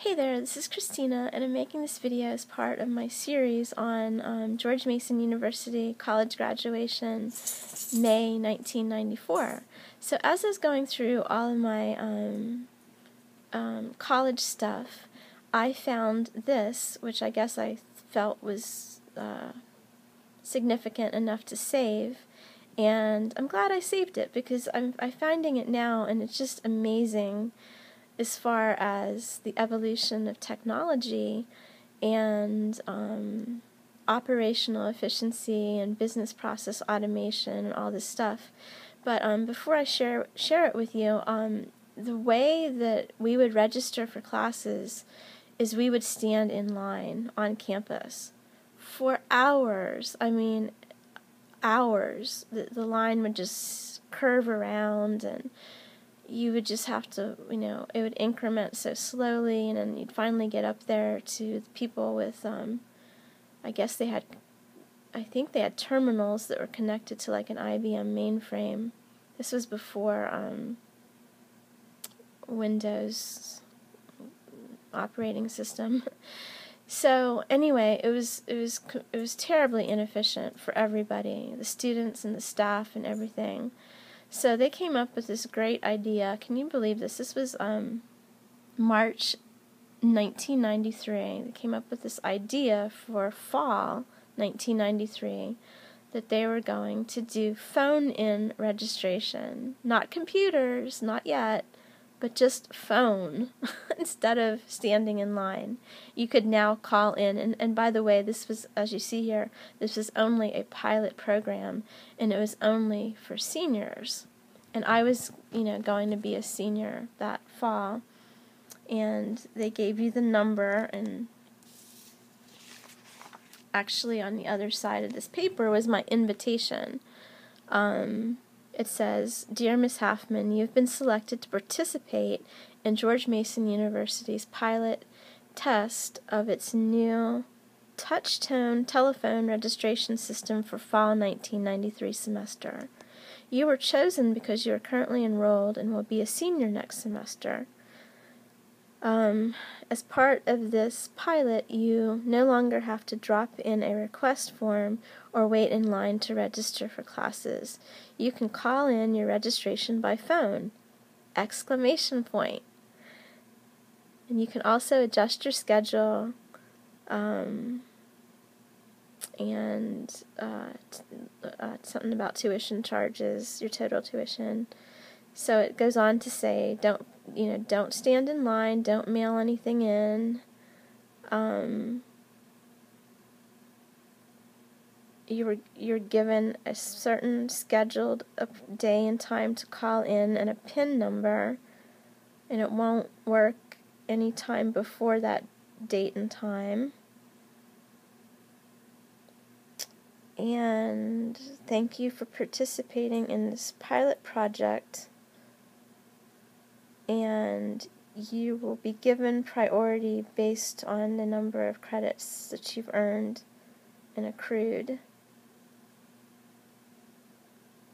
Hey there, this is Christina, and I'm making this video as part of my series on um, George Mason University college graduation, May 1994. So as I was going through all of my um, um, college stuff, I found this, which I guess I felt was uh, significant enough to save, and I'm glad I saved it because I'm, I'm finding it now, and it's just amazing as far as the evolution of technology and um, operational efficiency and business process automation and all this stuff. But um, before I share share it with you, um, the way that we would register for classes is we would stand in line on campus for hours. I mean, hours. The, the line would just curve around and you would just have to, you know, it would increment so slowly, and then you'd finally get up there to the people with, um, I guess they had, I think they had terminals that were connected to like an IBM mainframe. This was before um, Windows operating system. So anyway, it was it was it was terribly inefficient for everybody, the students and the staff and everything. So they came up with this great idea. Can you believe this? This was um, March 1993. They came up with this idea for fall 1993 that they were going to do phone in registration. Not computers, not yet, but just phone instead of standing in line. You could now call in, and, and by the way, this was, as you see here, this was only a pilot program, and it was only for seniors. And I was, you know, going to be a senior that fall, and they gave you the number, and actually on the other side of this paper was my invitation. Um, it says, Dear Miss Haftman, you have been selected to participate in George Mason University's pilot test of its new touch-tone telephone registration system for fall 1993 semester. You were chosen because you are currently enrolled and will be a senior next semester. Um, as part of this pilot, you no longer have to drop in a request form or wait in line to register for classes. You can call in your registration by phone! Exclamation point. And you can also adjust your schedule um, and uh, uh, something about tuition charges, your total tuition. So it goes on to say, don't you know, don't stand in line, don't mail anything in. Um, you're you're given a certain scheduled day and time to call in and a pin number, and it won't work any time before that date and time. And thank you for participating in this pilot project and you will be given priority based on the number of credits that you've earned and accrued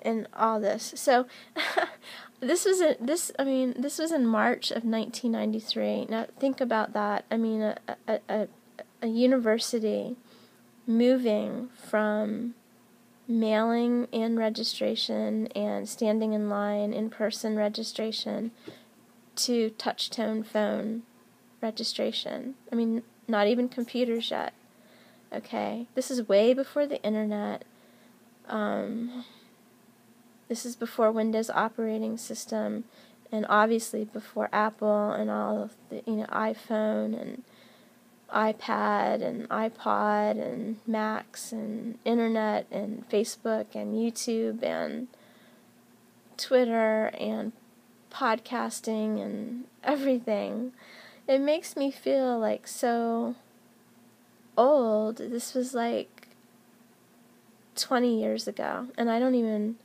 and all this. So this was a, this I mean this was in March of 1993. Now think about that. I mean a a, a, a university moving from mailing in registration and standing in line in person registration to touch tone phone registration. I mean, not even computers yet. Okay, this is way before the internet. Um, this is before Windows operating system, and obviously before Apple and all of the you know iPhone and iPad and iPod and Macs and internet and Facebook and YouTube and Twitter and podcasting and everything, it makes me feel like so old. This was like 20 years ago, and I don't even,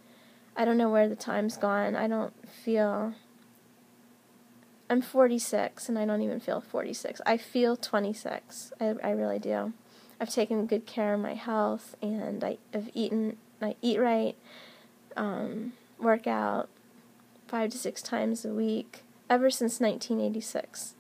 I don't know where the time's gone. I don't feel. I'm 46 and I don't even feel 46. I feel 26. I, I really do. I've taken good care of my health and I, have eaten, I eat right, um, work out, five to six times a week ever since 1986.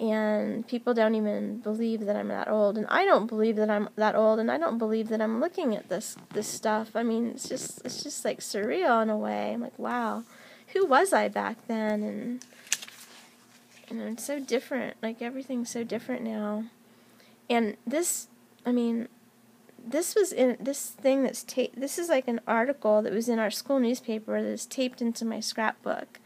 and people don't even believe that I'm that old, and I don't believe that I'm that old, and I don't believe that I'm looking at this this stuff. I mean, it's just it's just like surreal in a way. I'm like, wow, who was I back then? And you know, it's so different. Like everything's so different now. And this, I mean, this was in this thing that's taped. This is like an article that was in our school newspaper that's taped into my scrapbook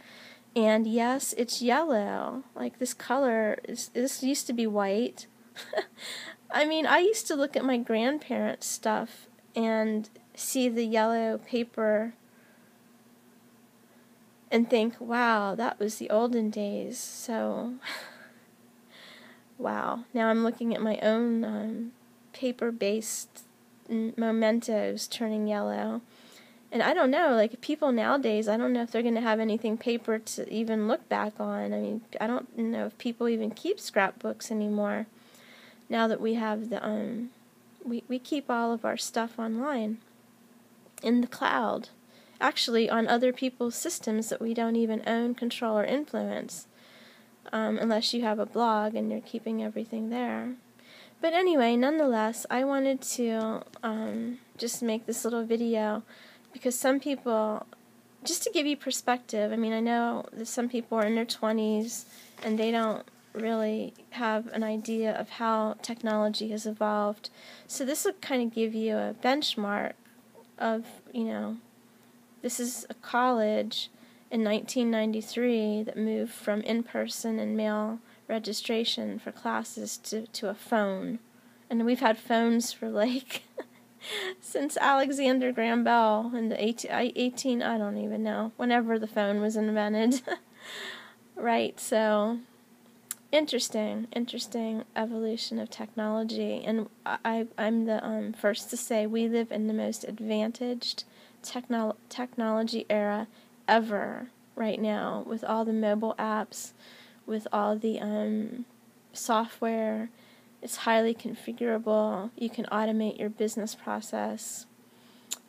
and yes, it's yellow. Like this color is this used to be white. I mean, I used to look at my grandparents' stuff and see the yellow paper and think, wow, that was the olden days. So, wow. Now I'm looking at my own um, paper based mementos turning yellow and I don't know, like people nowadays, I don't know if they're going to have anything paper to even look back on. I mean, I don't know if people even keep scrapbooks anymore. Now that we have the um we we keep all of our stuff online in the cloud. Actually, on other people's systems that we don't even own, control, or influence. Um, unless you have a blog and you're keeping everything there. But anyway, nonetheless, I wanted to um, just make this little video because some people just to give you perspective i mean i know that some people are in their 20s and they don't really have an idea of how technology has evolved. So this will kind of give you a benchmark of you know this is a college in 1993 that moved from in-person and mail registration for classes to, to a phone and we've had phones for like since Alexander Graham Bell in the 18, 18, I don't even know, whenever the phone was invented. right, so interesting, interesting evolution of technology. And I, I'm the um, first to say we live in the most advantaged technolo- technology era ever right now with all the mobile apps, with all the um, software it's highly configurable. You can automate your business process.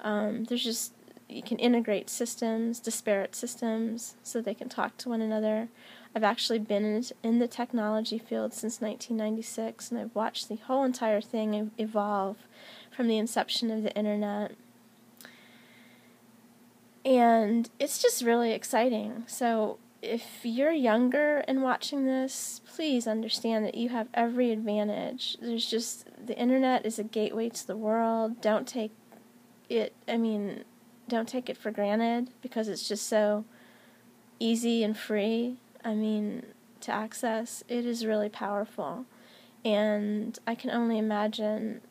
Um, there's just you can integrate systems, disparate systems, so they can talk to one another. I've actually been in, the technology field since 1996, and I've watched the whole entire thing evolve from the inception of the internet. And it's just really exciting. So, if you're younger and watching this, please understand that you have every advantage. There's just the internet is a gateway to the world. Don't take it, I mean, don't take it for granted because it's just so easy and free. I mean, to access, it is really powerful. And I can only imagine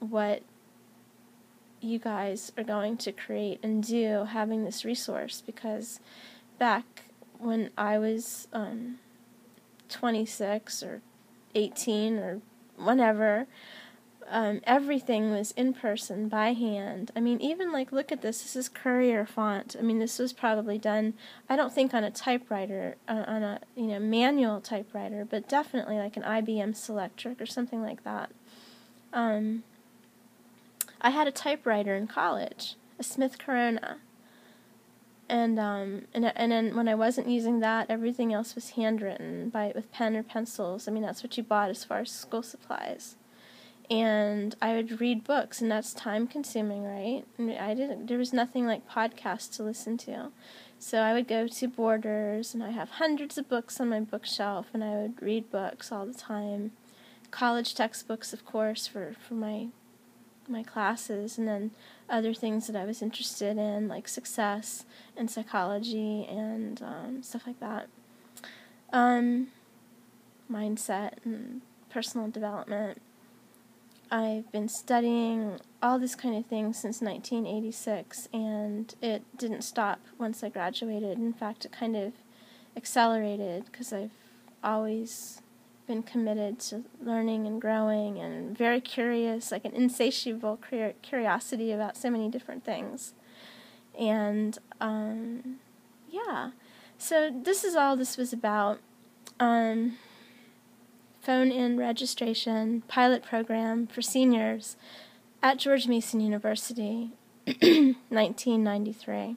what you guys are going to create and do having this resource because back when I was um, 26 or 18 or whenever, um, everything was in person by hand. I mean, even like, look at this. This is Courier font. I mean, this was probably done. I don't think on a typewriter, uh, on a you know manual typewriter, but definitely like an IBM Selectric or something like that. Um, I had a typewriter in college, a Smith Corona and um and and then when I wasn't using that, everything else was handwritten by with pen or pencils. I mean, that's what you bought as far as school supplies. And I would read books, and that's time consuming, right? And I didn't. There was nothing like podcasts to listen to, so I would go to Borders, and I have hundreds of books on my bookshelf, and I would read books all the time. College textbooks, of course, for for my my classes, and then other things that I was interested in, like success and psychology and um, stuff like that. Um, mindset and personal development. I've been studying all this kind of thing since 1986, and it didn't stop once I graduated. In fact, it kind of accelerated because I've always been committed to learning and growing and very curious, like an insatiable curiosity about so many different things. And um, yeah, so this is all this was about. Um, phone in registration pilot program for seniors at George Mason University, 1993.